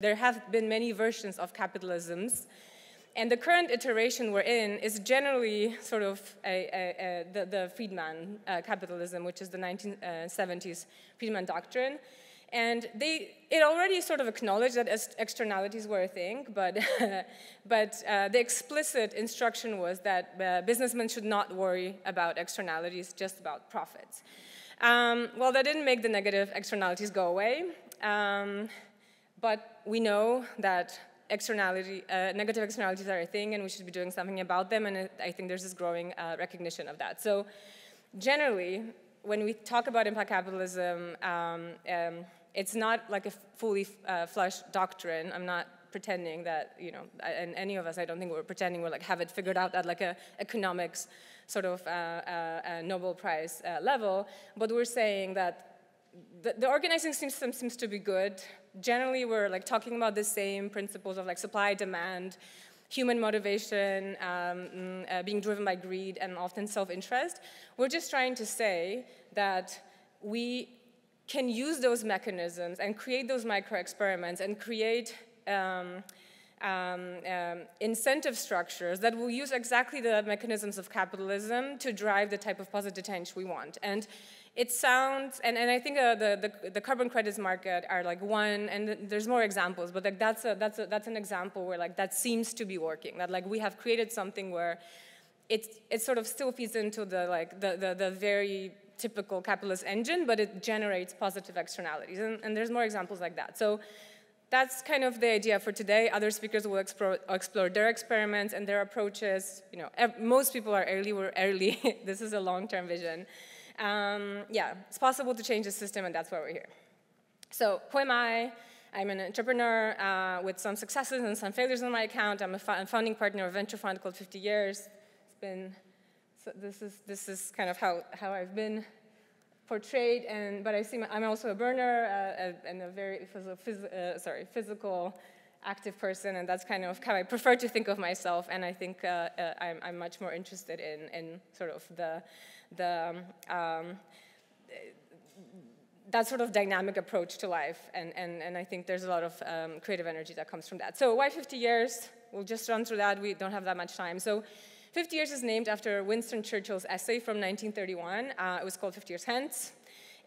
There have been many versions of capitalisms. And the current iteration we're in is generally sort of a, a, a, the, the, Friedman uh, capitalism, which is the 1970s Friedman doctrine. And they, it already sort of acknowledged that externalities were a thing, but, but uh, the explicit instruction was that uh, businessmen should not worry about externalities, just about profits. Um, well, that didn't make the negative externalities go away. Um, but we know that externality, uh, negative externalities are a thing and we should be doing something about them and I think there's this growing uh, recognition of that. So generally, when we talk about impact capitalism, um, um, it's not like a fully uh, fleshed doctrine. I'm not pretending that, you know, and any of us, I don't think we're pretending we're like have it figured out at like a economics sort of uh, uh, Nobel Prize uh, level, but we're saying that the, the organizing system seems to be good generally we're like talking about the same principles of like supply, demand, human motivation, um, mm, uh, being driven by greed, and often self-interest. We're just trying to say that we can use those mechanisms and create those micro-experiments and create um, um, um, incentive structures that will use exactly the mechanisms of capitalism to drive the type of positive change we want. And it sounds, and, and I think uh, the, the, the, carbon credits market are like one, and there's more examples, but like that's, a, that's, a, that's an example where like that seems to be working, that like we have created something where it, it sort of still feeds into the, like, the, the, the very typical capitalist engine, but it generates positive externalities, and, and there's more examples like that. So that's kind of the idea for today. Other speakers will explore, explore their experiments and their approaches. You know, most people are early, we're early. this is a long-term vision. Um, yeah, it's possible to change the system, and that's why we're here. So who am I? I'm an entrepreneur uh, with some successes and some failures on my account. I'm a founding partner of a venture fund called 50 Years. It's been, so this is, this is kind of how, how I've been portrayed, and, but I see my, I'm also a burner uh, and a very phys uh, sorry, physical active person, and that's kind of how I prefer to think of myself, and I think uh, uh, I'm, I'm, much more interested in, in sort of the, the um, that sort of dynamic approach to life, and, and, and I think there's a lot of um, creative energy that comes from that. So why 50 years? We'll just run through that, we don't have that much time. So 50 years is named after Winston Churchill's essay from 1931. Uh, it was called 50 Years Hence.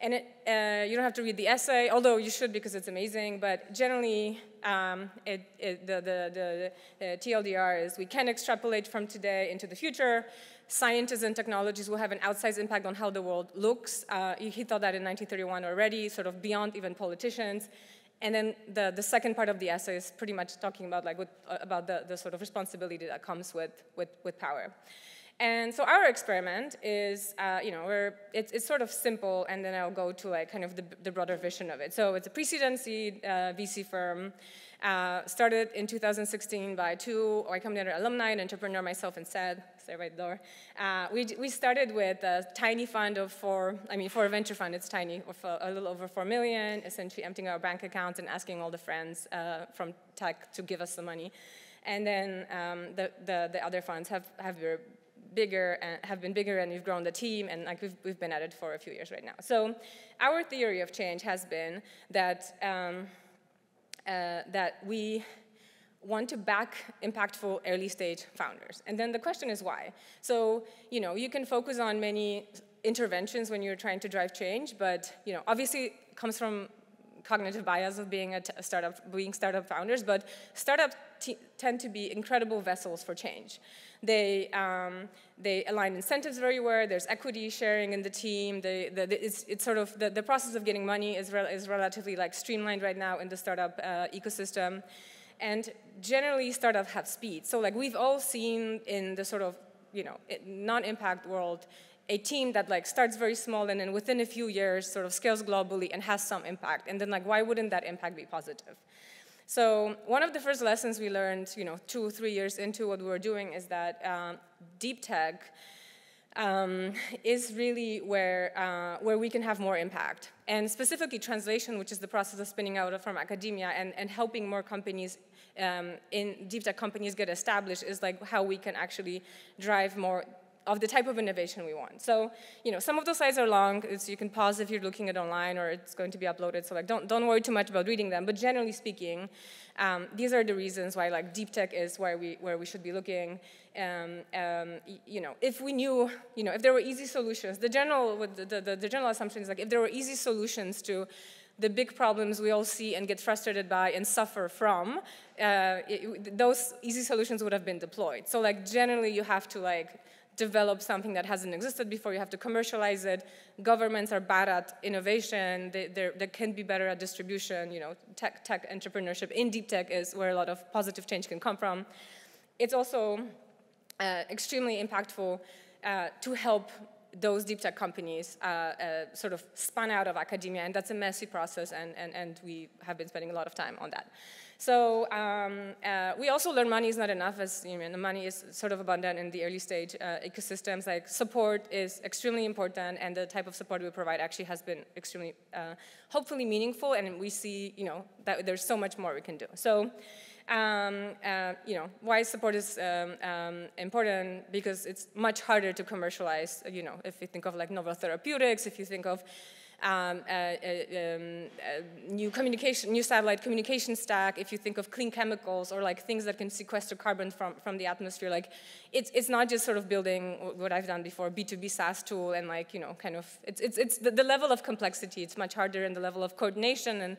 And it, uh, you don't have to read the essay, although you should because it's amazing, but generally um, it, it, the, the, the, TLDR is we can extrapolate from today into the future. Scientists and technologies will have an outsized impact on how the world looks. Uh, he thought that in 1931 already, sort of beyond even politicians. And then the, the second part of the essay is pretty much talking about, like, uh, about the, the sort of responsibility that comes with, with, with power. And so our experiment is, uh, you know, it's, it's, sort of simple, and then I'll go to like kind of the, the broader vision of it. So it's a pre-seed uh, VC firm, uh, started in 2016 by two Y Combinator alumni, an entrepreneur, myself, and Seth, stay right there. Uh, we, we started with a tiny fund of four, I mean, for a venture fund, it's tiny, of a, a little over four million, essentially emptying our bank accounts and asking all the friends uh, from tech to give us the money. And then um, the, the, the, other funds have, have bigger and have been bigger and we've grown the team and like we've, we've been at it for a few years right now. So our theory of change has been that, um, uh, that we want to back impactful early stage founders. And then the question is why? So, you know, you can focus on many interventions when you're trying to drive change, but, you know, obviously comes from cognitive bias of being a, startup, being startup founders, but startups tend to be incredible vessels for change. They, um, they align incentives very well. There's equity sharing in the team. the, the, it's, it's, sort of the, the process of getting money is, re is relatively like streamlined right now in the startup uh, ecosystem. And generally, startups have speed. So like we've all seen in the sort of you know non-impact world, a team that like starts very small and then within a few years sort of scales globally and has some impact. And then like why wouldn't that impact be positive? So one of the first lessons we learned, you know, two, three years into what we were doing is that um, deep tech um, is really where, uh, where we can have more impact. And specifically translation, which is the process of spinning out of from academia and, and helping more companies um, in deep tech companies get established is like how we can actually drive more of the type of innovation we want. So, you know, some of those slides are long. It's, you can pause if you're looking at online or it's going to be uploaded. So like, don't, don't worry too much about reading them. But generally speaking, um, these are the reasons why like deep tech is where we, where we should be looking. Um, um, you know, if we knew, you know, if there were easy solutions, the general, the, the, the general assumption is like if there were easy solutions to the big problems we all see and get frustrated by and suffer from, uh, it, those easy solutions would have been deployed. So like generally you have to like develop something that hasn't existed before, you have to commercialize it. Governments are bad at innovation, they, they can be better at distribution, you know, tech, tech entrepreneurship in deep tech is where a lot of positive change can come from. It's also uh, extremely impactful uh, to help those deep tech companies uh, uh, sort of spun out of academia, and that's a messy process, and, and, and we have been spending a lot of time on that. So um, uh, we also learn money is not enough, as you know, the money is sort of abundant in the early stage uh, ecosystems. Like support is extremely important, and the type of support we provide actually has been extremely, uh, hopefully meaningful, and we see, you know, that there's so much more we can do. So. Um, uh, you know, why support is um, um, important because it's much harder to commercialize, you know, if you think of like novel therapeutics, if you think of um, a, a, um, a new communication, new satellite communication stack, if you think of clean chemicals or like things that can sequester carbon from, from the atmosphere, like it's, it's not just sort of building what I've done before, B2B SaaS tool and like, you know, kind of, it's, it's, it's the, the level of complexity, it's much harder and the level of coordination and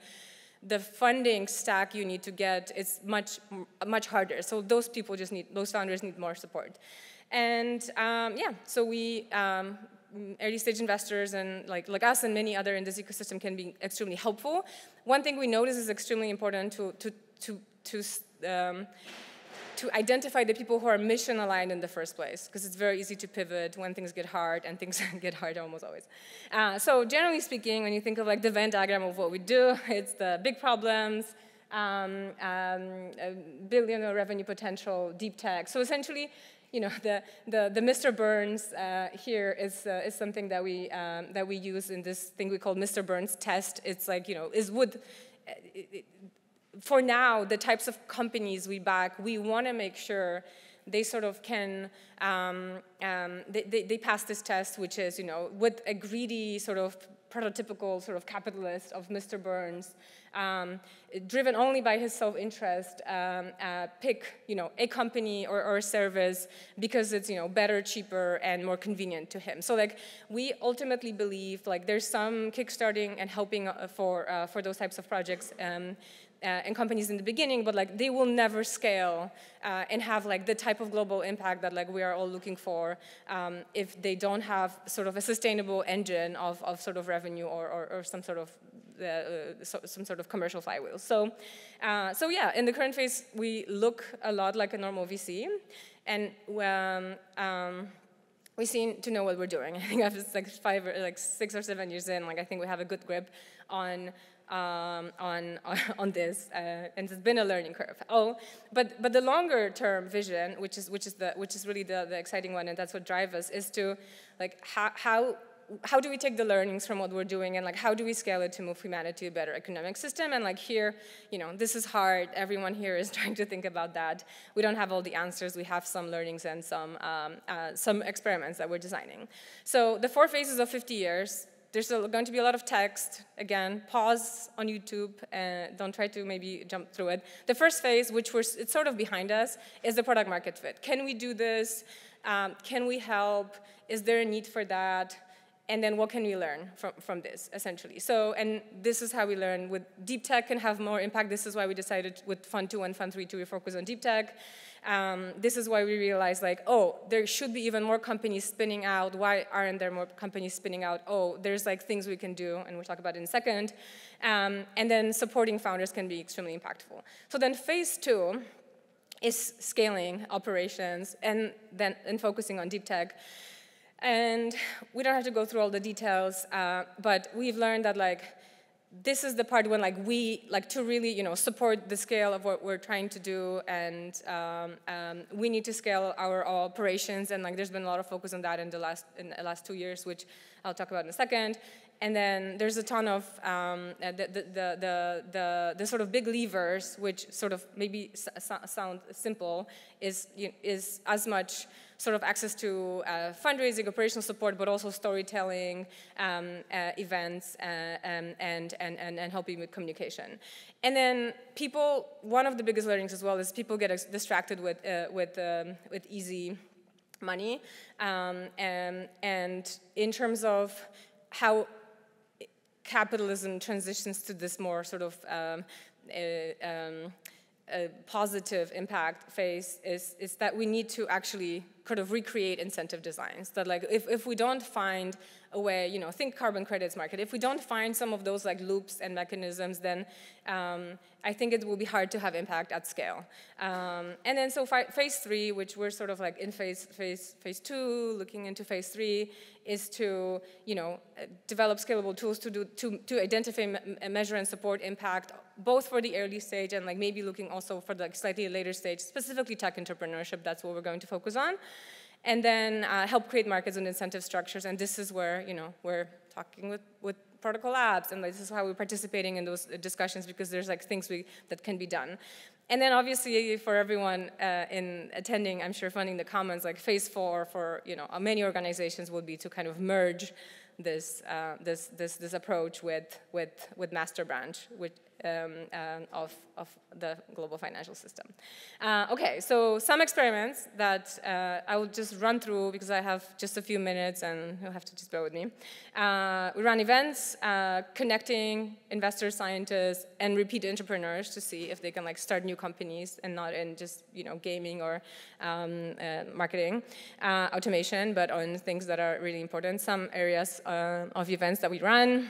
the funding stack you need to get is much, much harder. So those people just need, those founders need more support. And um, yeah, so we, um, early stage investors and like, like us and many other in this ecosystem can be extremely helpful. One thing we notice is extremely important to, to, to, to um, to identify the people who are mission aligned in the first place, because it's very easy to pivot when things get hard, and things get hard almost always. Uh, so generally speaking, when you think of like the Venn diagram of what we do, it's the big problems, um, um, billion revenue potential, deep tech. So essentially, you know, the, the, the Mr. Burns uh, here is, uh, is something that we, um, that we use in this thing we call Mr. Burns test. It's like, you know, is would, it, for now, the types of companies we back, we want to make sure they sort of can, um, um, they, they, they, pass this test, which is, you know, with a greedy sort of prototypical sort of capitalist of Mr. Burns, um, driven only by his self-interest, um, uh, pick, you know, a company or, or, a service because it's, you know, better, cheaper, and more convenient to him. So, like, we ultimately believe, like, there's some kickstarting and helping uh, for, uh, for those types of projects um, uh, and companies in the beginning, but like they will never scale uh, and have like the type of global impact that like we are all looking for um, if they don't have sort of a sustainable engine of, of sort of revenue or, or, or some sort of uh, so, some sort of commercial flywheel. So, uh, so yeah, in the current phase, we look a lot like a normal VC, and um, um, we seem to know what we're doing. I think after like five, or, like six or seven years in, like I think we have a good grip on um, on, on this, uh, and it's been a learning curve. Oh, but, but the longer term vision, which is, which is, the, which is really the, the exciting one, and that's what drives us, is to like how, how, how do we take the learnings from what we're doing and like how do we scale it to move humanity to a better economic system? And like here you know this is hard. Everyone here is trying to think about that. We don't have all the answers. We have some learnings and some um, uh, some experiments that we're designing. So the four phases of 50 years there's going to be a lot of text. Again, pause on YouTube and don't try to maybe jump through it. The first phase, which was it's sort of behind us, is the product market fit. Can we do this? Um, can we help? Is there a need for that? And then what can we learn from, from this, essentially? So, and this is how we learn. With deep tech can have more impact. This is why we decided with Fund 2 and Fund 3 to refocus on deep tech. Um, this is why we realized like, oh, there should be even more companies spinning out. Why aren't there more companies spinning out? Oh, there's like things we can do, and we'll talk about it in a second. Um, and then supporting founders can be extremely impactful. So then phase two is scaling operations and then and focusing on deep tech. And we don't have to go through all the details, uh, but we've learned that like this is the part when like we like to really you know support the scale of what we're trying to do and um, um, we need to scale our, operations. And like there's been a lot of focus on that in the last in the last two years which I'll talk about in a second. And then there's a ton of um, the, the, the, the, the, sort of big levers which sort of maybe sound simple is, is as much sort of access to uh, fundraising, operational support, but also storytelling, um, uh, events, uh, um, and, and, and, and helping with communication. And then people, one of the biggest learnings as well is people get distracted with, with, um, with easy money. Um, and, and in terms of how capitalism transitions to this more sort of um, um, a positive impact phase is, is that we need to actually kind of recreate incentive designs. That like if, if we don't find a way, you know, think carbon credits market. If we don't find some of those like loops and mechanisms, then um, I think it will be hard to have impact at scale. Um, and then so phase three, which we're sort of like in phase phase phase two, looking into phase three, is to you know develop scalable tools to do to to identify, measure, and support impact both for the early stage and like maybe looking also for the like, slightly later stage, specifically tech entrepreneurship. That's what we're going to focus on and then uh, help create markets and incentive structures. And this is where you know we're talking with, with Protocol Labs, and this is how we're participating in those discussions because there's like things we, that can be done. And then obviously for everyone uh, in attending, I'm sure funding the commons, like phase four for you know many organizations would be to kind of merge this uh, this this this approach with with with master branch, which of, of the global financial system. Uh, okay, so some experiments that uh, I will just run through because I have just a few minutes and you'll have to just bear with me. Uh, we run events uh, connecting investors, scientists, and repeat entrepreneurs to see if they can like start new companies and not in just you know gaming or um, uh, marketing, automation, but on things that are really important. Some areas of events that we run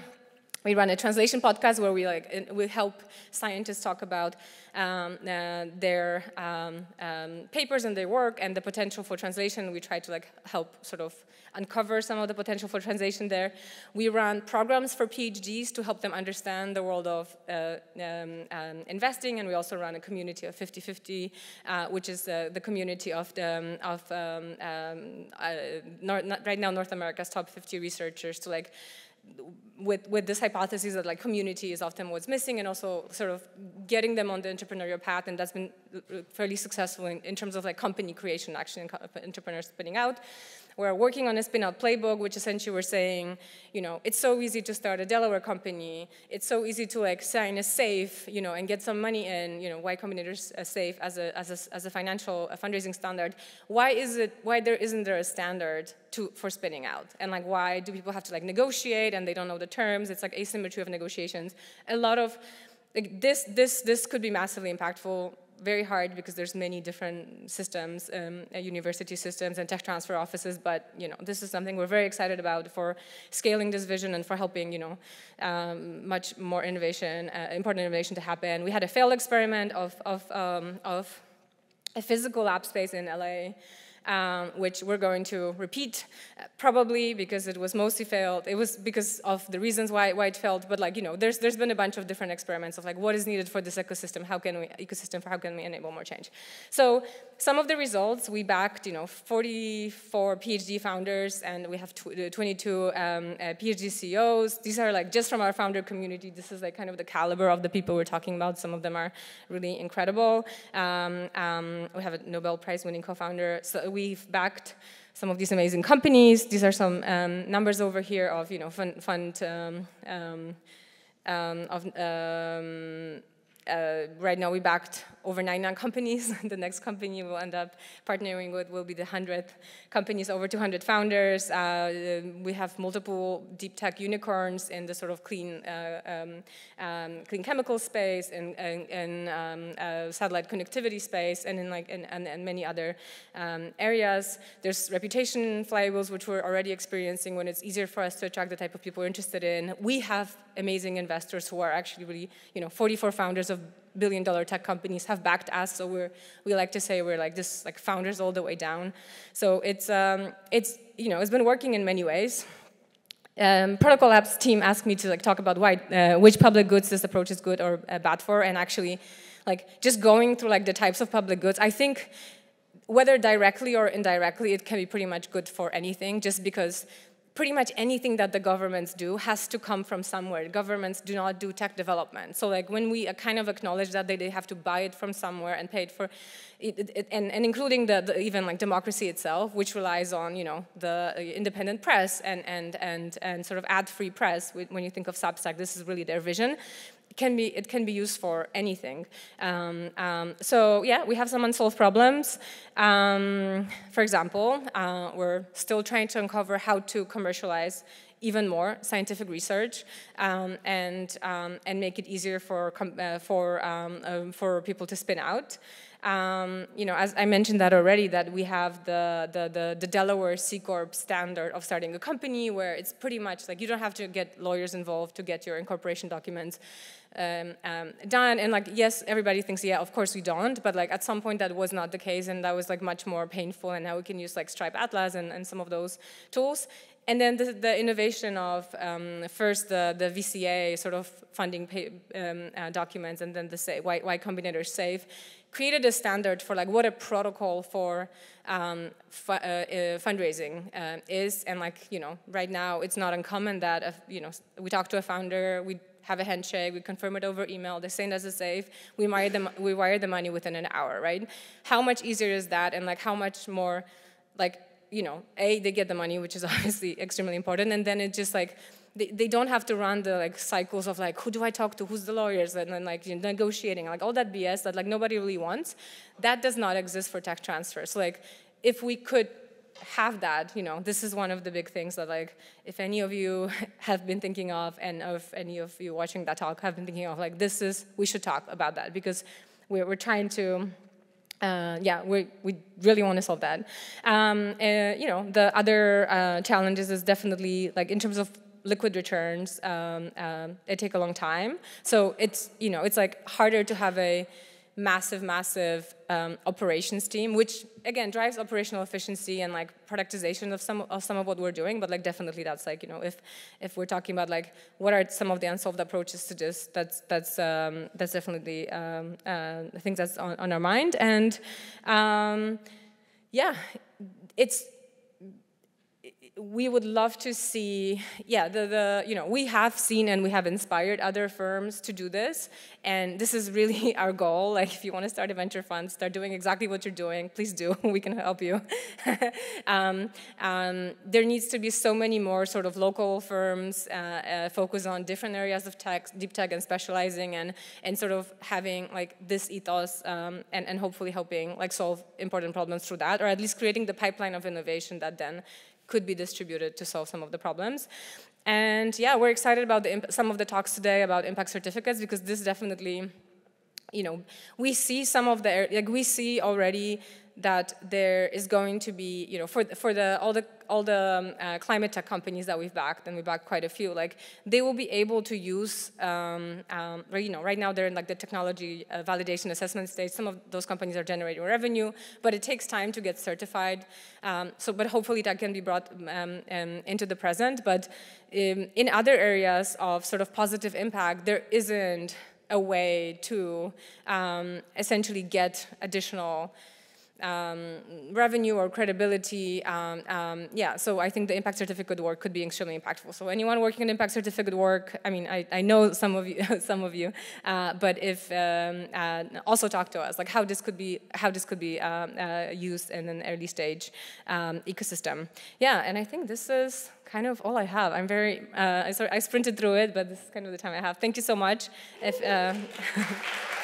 we run a translation podcast where we like we help scientists talk about um, uh, their um, um, papers and their work and the potential for translation. We try to like help sort of uncover some of the potential for translation there. We run programs for PhDs to help them understand the world of uh, um, um, investing, and we also run a community of 50-50, uh, which is uh, the community of the of um, uh, North, right now North America's top 50 researchers to like with, with this hypothesis that like community is often what's missing and also sort of getting them on the entrepreneurial path and that's been fairly successful in, in terms of like company creation actually and uh, entrepreneurs spinning out we're working on a spin-out playbook, which essentially we're saying, you know, it's so easy to start a Delaware company. It's so easy to like sign a safe, you know, and get some money in, you know, Y Combinator's a safe as a, as a, as a financial a fundraising standard. Why is it, why there isn't there a standard to, for spinning out? And like, why do people have to like negotiate and they don't know the terms? It's like asymmetry of negotiations. A lot of, like this, this, this could be massively impactful very hard because there's many different systems, um, uh, university systems and tech transfer offices, but you know, this is something we're very excited about for scaling this vision and for helping, you know, um, much more innovation, uh, important innovation to happen. We had a failed experiment of, of, um, of a physical lab space in LA um, which we're going to repeat, uh, probably because it was mostly failed. It was because of the reasons why, why it failed, but like, you know, there's, there's been a bunch of different experiments of like, what is needed for this ecosystem? How can we, ecosystem, how can we enable more change? So some of the results, we backed, you know, 44 PhD founders, and we have tw 22 um, uh, PhD CEOs. These are like just from our founder community. This is like kind of the caliber of the people we're talking about. Some of them are really incredible. Um, um, we have a Nobel Prize winning co-founder. So we've backed some of these amazing companies. These are some um, numbers over here of you know fund, fund um, um, um of um, uh, right now we backed over 99 companies. the next company we'll end up partnering with will be the 100th companies, over 200 founders. Uh, we have multiple deep tech unicorns in the sort of clean, uh, um, um, clean chemical space and, and um, uh, satellite connectivity space and in like and, and, and many other um, areas. There's reputation flywheels, which we're already experiencing when it's easier for us to attract the type of people we're interested in. We have amazing investors who are actually really, you know, 44 founders of billion dollar tech companies have backed us. So we're, we like to say we're like just like founders all the way down. So it's, um, it's, you know, it's been working in many ways. Um, Protocol Labs team asked me to like talk about why, uh, which public goods this approach is good or uh, bad for, and actually, like just going through like the types of public goods, I think whether directly or indirectly, it can be pretty much good for anything, just because pretty much anything that the governments do has to come from somewhere. Governments do not do tech development. So like when we kind of acknowledge that they, they have to buy it from somewhere and pay it for, it, it, and, and including the, the, even like democracy itself, which relies on you know the uh, independent press and and and and sort of ad-free press. When you think of Substack, this is really their vision can be it can be used for anything. Um, um, so yeah, we have some unsolved problems. Um, for example, uh, we're still trying to uncover how to commercialize even more scientific research um, and um, and make it easier for uh, for um, for people to spin out. Um, you know, as I mentioned that already, that we have the, the, the, the, Delaware C Corp standard of starting a company where it's pretty much like you don't have to get lawyers involved to get your incorporation documents um, um, done. And like, yes, everybody thinks, yeah, of course we don't, but like at some point that was not the case and that was like much more painful and now we can use like Stripe Atlas and, and some of those tools. And then the, the innovation of um, first the, the NVCA sort of funding pay, um, uh, documents and then the Y, y Combinator SAFE created a standard for like what a protocol for um, uh, uh, fundraising uh, is. And like, you know, right now it's not uncommon that, if, you know, we talk to a founder, we have a handshake, we confirm it over email, they send us a safe, we wire, the, we wire the money within an hour, right? How much easier is that and like how much more, like, you know, A, they get the money, which is obviously extremely important, and then it just like, they, they don't have to run the like cycles of like who do I talk to, who's the lawyers, and then like negotiating, like all that BS that like nobody really wants. That does not exist for tech transfer. So like if we could have that, you know, this is one of the big things that like if any of you have been thinking of, and if any of you watching that talk have been thinking of, like this is we should talk about that because we're, we're trying to uh, yeah, we, we really want to solve that. Um, uh, you know, the other uh, challenges is definitely like in terms of liquid returns, um, um, it take a long time. So it's, you know, it's like harder to have a massive, massive um, operations team, which again drives operational efficiency and like productization of some of some of what we're doing. But like definitely that's like you know if if we're talking about like what are some of the unsolved approaches to this, that's that's um, that's definitely um, uh, I think that's on, on our mind. And um, yeah, it's we would love to see, yeah, the, the, you know, we have seen and we have inspired other firms to do this, and this is really our goal. Like, if you want to start a venture fund, start doing exactly what you're doing, please do. we can help you. um, um, there needs to be so many more sort of local firms uh, uh, focus on different areas of tech, deep tech, and specializing, and and sort of having like this ethos, um, and and hopefully helping like solve important problems through that, or at least creating the pipeline of innovation that then could be distributed to solve some of the problems. And yeah, we're excited about the, some of the talks today about impact certificates because this definitely, you know, we see some of the, like we see already that there is going to be, you know, for for the all the all the um, uh, climate tech companies that we've backed, and we backed quite a few, like they will be able to use, um, um, you know, right now they're in like the technology uh, validation assessment stage. Some of those companies are generating revenue, but it takes time to get certified. Um, so, but hopefully that can be brought um, um, into the present. But in other areas of sort of positive impact, there isn't a way to essentially get additional um, revenue or credibility. Um, um, yeah, so I think the impact certificate work could be extremely impactful. So anyone working on impact certificate work, I mean, I, I know some of you, some of you, uh, but if um, uh, also talk to us, like how this could be, how this could be um, uh, used in an early stage um, ecosystem. Yeah, and I think this is kind of all I have. I'm very, uh, I, sorry, I sprinted through it, but this is kind of the time I have. Thank you so much. If, uh,